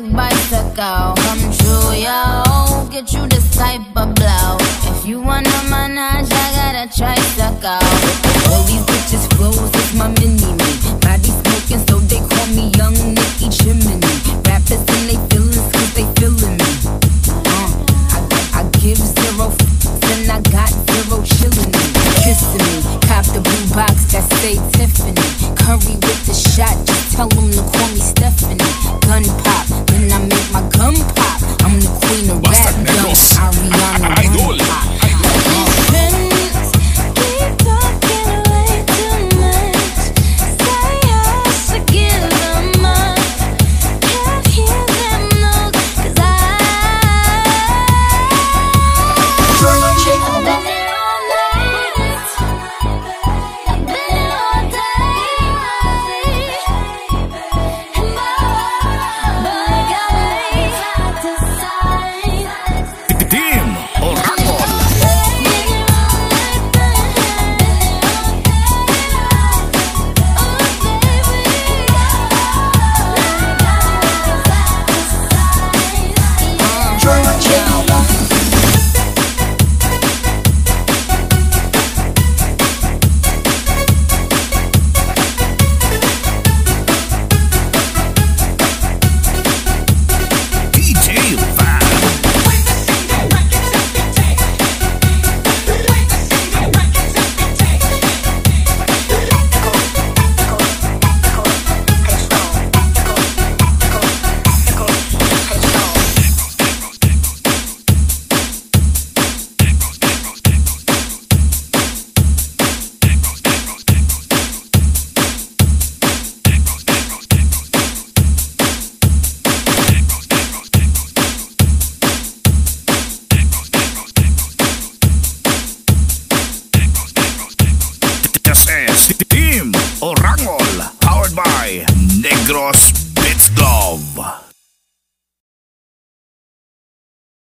big bicycle. Come true, yo. Get you this type of blow. If you wanna manage, I got a tricycle. All these bitches flows is my mini me. Body smoking, so they call me Young Nicky Chimney. Rappers and they feelin' cause they feeling me. Uh, I, I give zero f- and I got zero chillin' me. Kissing me. Cop the blue box that say Tiffany. Curry with the shot, just tell them to